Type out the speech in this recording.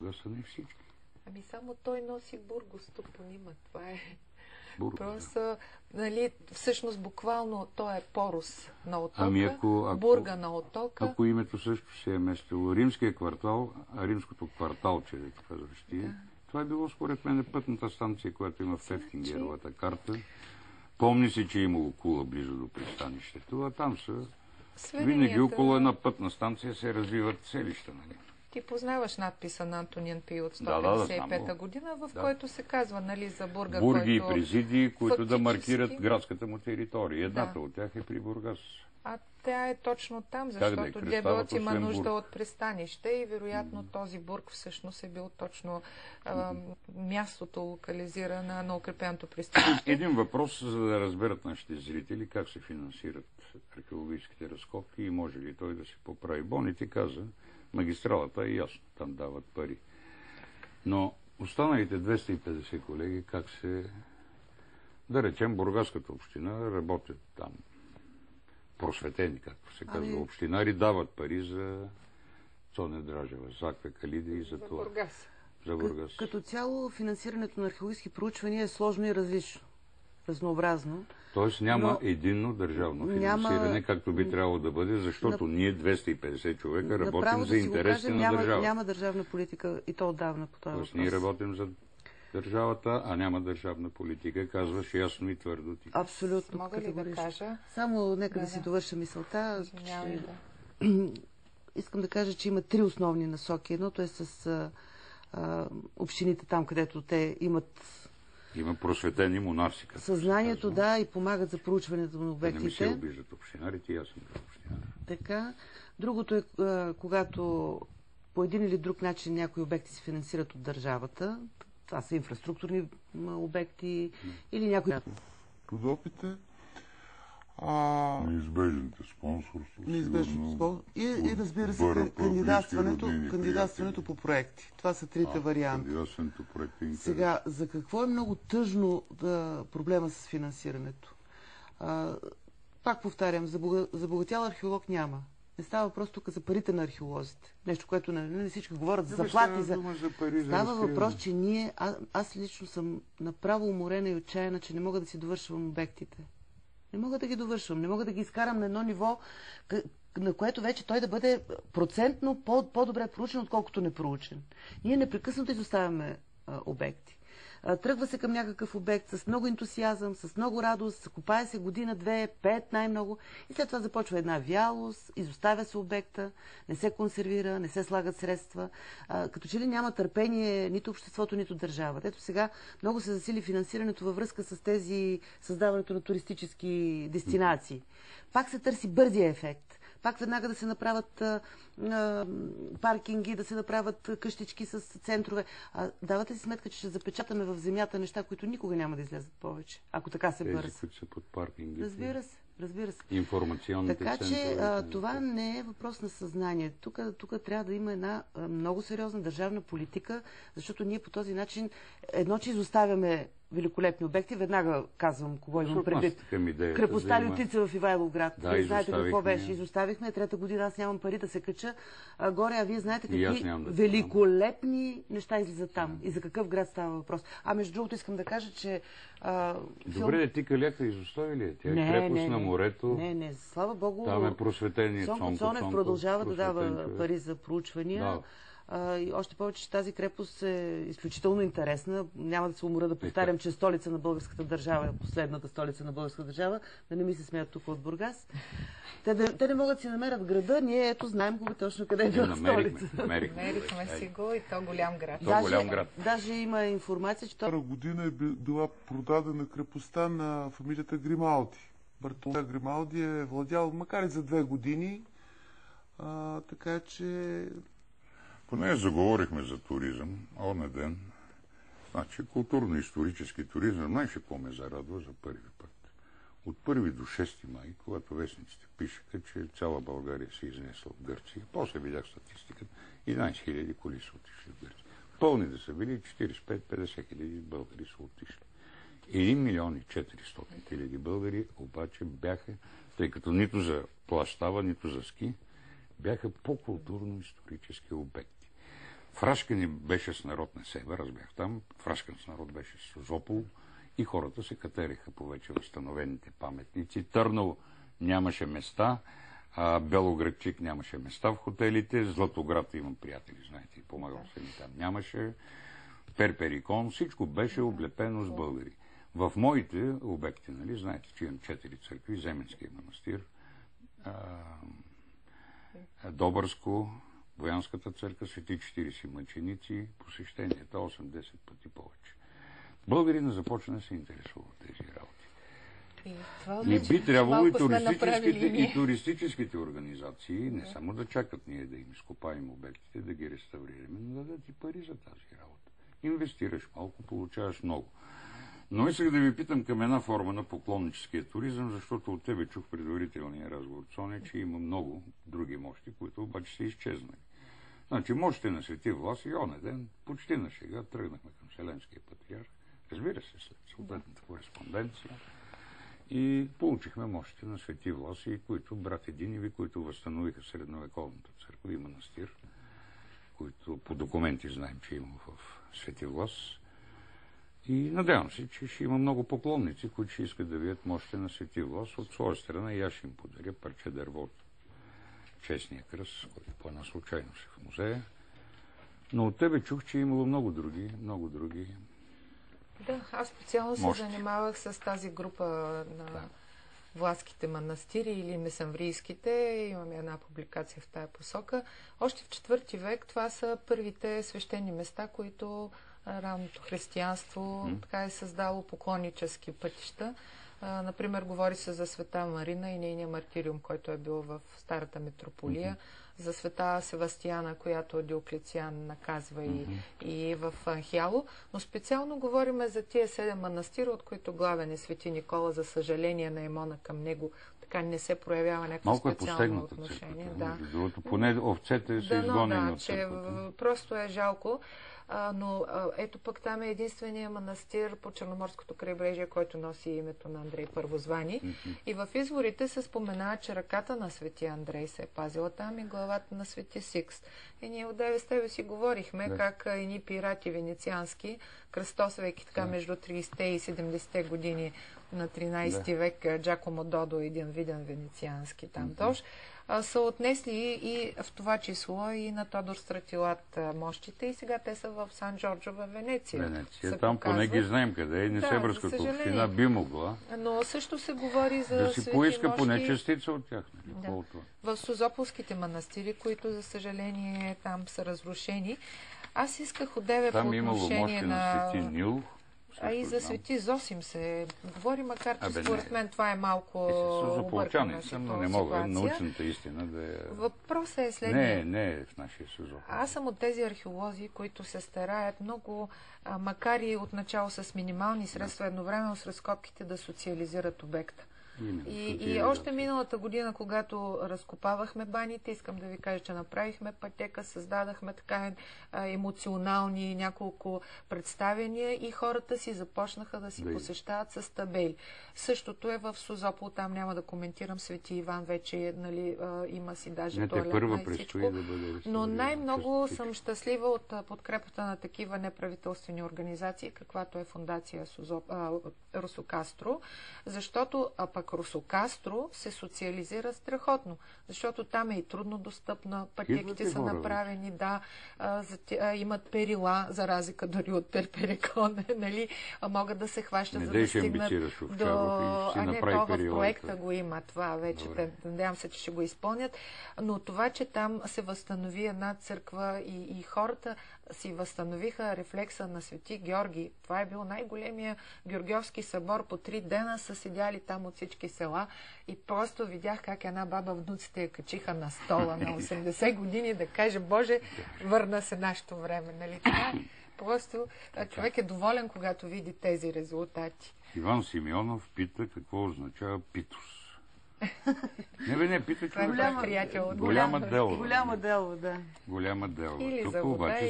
Да са не всички. Ами само той носи бургос топонима. Това е Бургос, просто, нали, всъщност буквално той е порус на отока, Ами ако- ако- бурга на отока. Ако името също се е местило римския квартал, а римското кварталче, да казваш ти, това е било според мен пътната станция, която има в Тефтингеровата карта. Помни си, че е имало кула близо до пристанището, а там са Сведенията- винаги около една пътна станция се развиват селища. Нали? Ти познаваш надписа на Антониан Пи от Да, да, да, 155 знам го. година, в Да. който се казва, нали, за Бурга, Бурги и който... президии, които да фактически- маркират градската му територия. Едната Да. от тях е при Бургас. А тя е точно там, да защото Креставът, Дебелт има нужда от пристанище и вероятно този бург всъщност е бил точно а, мястото локализирано на укрепеното пристанище. Един въпрос, за да разберат нашите зрители как се финансират археологическите разкопки и може ли той да се поправи. Бони ти каза, магистралата е ясно, там дават пари. Но останалите 250 колеги, как се... Да речем, Бургаската община работят там. Просветени, както се казва, Ами- общинари дават пари за Цоне Дражева, Закве Калида и за За това. Бургас. За Бургас. Като цяло финансирането на археологически проучвания е сложно и различно. Разнообразно. Тоест няма Но- единно държавно Няма- финансиране, както би трябвало да бъде, защото ние 250 човека работим Направо за да интересите кажем, на няма, държавата. няма държавна политика и то отдавна по този Тоест въпрос. ние работим за държавата, а няма държавна политика, казваш ясно и твърдо ти. Абсолютно. Мога ли да кажа? Само нека да, Да, си довърша мисълта. Че- да. Искам да кажа, че има три основни насоки. Едното е с а, а, общините там, където те имат Има просветени се съзнанието, да, и помагат за проучването на Да не ми се обектите. обиждат общинарите, и аз съм бил общинар. Така. Другото е, а, когато по един или друг начин някои обекти се финансират от държавата. Това са инфраструктурни обекти или някои... Родопите. А, Неизбежните спонсорство. неизбежно сигурно. спол. И, и разбира се, близки, кандидатстването, кандидатстването по проекти. Това са трите А, варианта. Кандидатстването проект е. Сега, за какво е много тъжно да, проблема с финансирането? А, пак повтарям, забога- забогатял археолог няма. Не става въпрос тук за парите на археолозите. Нещо, което не, не всички говорят за заплати. За... за пари, за Става разкриване. въпрос, че ние, а, аз лично съм направо уморена и отчаяна, че не мога да си довършвам обектите. Не мога да ги довършвам, не мога да ги изкарам на едно ниво, на което вече той да бъде процентно по- по-добре проучен, отколкото непроучен. Ние непрекъснато изоставяме а, обекти. Тръгва се към някакъв обект с много ентусиазъм, с много радост, копае се година, две, пет най-много и след това започва една вялост, изоставя се обекта, не се консервира, не се слагат средства. Като че ли няма търпение нито обществото, нито държавата. Ето сега много се засили финансирането във връзка с тези създаването на туристически дестинации. Пак се търси бързия ефект. Пак веднага да се направят а, а, паркинги, да се направят къщички с центрове. А, давате си сметка, че ще запечатаме в земята неща, които никога няма да излезат повече, ако така се бърза? които са под паркинги. Разбира се, разбира се. Информационните Така че а, това не е въпрос на съзнание. Тук, тук трябва да има една а, много сериозна държавна политика, защото ние по този начин едно, че изоставяме великолепни обекти, веднага казвам кого имам предвид. Крепостта да Лютица в Ивайловград. Да, вие знаете какво беше. Изоставихме. Трета година аз нямам пари да се кача а, горе, а вие знаете какви да великолепни неща излизат там. И за какъв град става въпрос. А между другото искам да кажа, че а, Добре, де, ти каляка изостави ли? Тя е не, крепост не, на не. морето. Не, не, слава Богу. Там е просветение. Цонко Цонев продължава да дава пари за проучвания. Да. И още повече, че тази крепост е изключително интересна. Няма да се умора да повтарям, че е столица на българската държава, е последната столица на българската държава. Да не ми се смеят тук от Бургас. Те, да, те не могат да си намерят града, ние ето знаем го точно къде е била намерихме. столица. намерихме. Намерихме си го и то голям град. То голям град. даже има информация, че то Втора година е би- била продадена крепостта на фамилията Грималди. Бартоломео Грималди е владял, макар и за две години, а, така че Поне заговорихме за туризъм, оне ден. Значи културно-исторически туризъм, знаеш какво ме зарадва за първи път? От 1 до 6 май, когато вестниците пишеха, че цяла България се изнесла в Гърция, после видях статистиката, 11 000 коли са отишли в Гърция. Пълни да са били 45-50 хиляди българи са отишли. 1 милион и 400 хиляди българи обаче бяха, тъй като нито за плащава, нито за ски, бяха по културно-исторически обекти. Фрашкани беше с народ на себе, аз бях там. Фрашкан с народ беше с Созопол и хората се катериха по вече възстановените паметници. Търнал нямаше места, а Белоградчик нямаше места в хотелите, Златоград имам приятели, знаете, помагал се ми там нямаше, Перперикон, всичко беше облепено с българи. В моите обекти, нали, знаете, че имам четири църкви, Земенския манастир, а, Добърско, Боянската църква, Свети 40 мъченици, посещенията 8-10 пъти повече. Българина започна да се интересува от тези работи. И, това и би трябвало и туристическите, и, туристическите организации не само да чакат ние да им изкопаем обектите, да ги реставрираме, но да дадат и пари за тази работа. Инвестираш малко, получаваш много. Но исках да ви питам към една форма на поклонническия туризъм, защото от тебе чух предварителния разговор, Соня, че има много други мощи, които обаче са изчезнали. Значи мощите на Свети Влас и оне ден, почти на шега, тръгнахме към Вселенския патриарх, разбира се, след съответната кореспонденция. И получихме мощите на Свети Власи, които брат Единеви, които възстановиха средновековната църква и манастир, които по документи знаем, че има в Свети Влас. И надявам се, че ще има много поклонници, които ще искат да видят мощите на Свети Влас. От своя страна и аз ще им подаря парче дърво от честния кръст, който по една случайност е в музея. Но от тебе чух, че е имало много други, много други да, аз специално се Мощи. занимавах с тази група на да. власките манастири или месамврийските. Имаме една публикация в тая посока. Още в четвърти век това са първите свещени места, които ранното християнство mm. така е създало поклоннически пътища. А, например, говори се за света Марина и нейния мартириум, който е бил в Старата митрополия. Mm-hmm за света Севастияна, която Диоклециан наказва и, mm-hmm. и в Анхяло, но специално говорим за тия седем манастира, от които главен е свети Никола, за съжаление на Емона към него така не се проявява някакво Малко е специално отношение. Църквата, да. Другото, поне овцете са да, изгонени да, от че просто е жалко. А, но а, ето пък там е единствения манастир по Черноморското крайбрежие, който носи името на Андрей Първозвани. Mm-hmm. И в изворите се споменава, че ръката на свети Андрей се е пазила там и главата на свети Сикс. И ние от с тебе си говорихме да. как едни пирати венециански, кръстосвайки така да. между 30-те и 70-те години на 13 да. век, Джакомо Додо, един виден венециански там mm-hmm. са отнесли и в това число и на Тодор Стратилат мощите и сега те са в Сан Джорджо в Венеция. Венеция. Там показва. поне ги знаем къде е. Не се връзкат община би могла. Но също се говори за Да си поиска мощи... поне частица от тях. Нали? Да. В Созополските манастири, които за съжаление там са разрушени. Аз исках от деве по отношение на... Там имало мощи на Свети Нил, а и за Свети Зосим се говори, макар че според мен това е малко объркана съм, но не мога научната истина да е... Въпросът е следния. Не, не е в нашия сезон. Аз съм от тези археолози, които се стараят много, макар и отначало с минимални средства, едновременно с разкопките да социализират обекта. И, и още миналата година, когато разкопавахме баните, искам да ви кажа, че направихме пътека, създадахме така емоционални няколко представения и хората си започнаха да си да посещават с табели. Същото е в Созопол, там няма да коментирам, Свети Иван вече нали, има си даже Не, туалетна първа и всичко. Да бъде Но най-много съм щастлива от подкрепата на такива неправителствени организации, каквато е фундация Сузоп, Русокастро, защото а пък Русокастро се социализира страхотно, защото там е и трудно достъпна, пътеките са хора, направени, да, а, за, а, имат перила, за разлика дори от перперекон, нали, а могат да се хващат, не за да стигнат до... А не, то в проекта го има това вече, те, надявам се, че ще го изпълнят, но това, че там се възстанови една църква и, и хората си възстановиха рефлекса на Свети Георги. Това е бил най-големия Георгиовски събор. По три дена са седяли там от всички села и просто видях как една баба внуците я качиха на стола на 80 години да каже, Боже, върна се нашето време. Нали? Това просто човек е доволен, когато види тези резултати. Иван Симеонов пита какво означава питус. Не, бе, не, пита, че голяма, приятел. Голяма дело. Голяма дело, да. Голяма дело. Или Тук обаче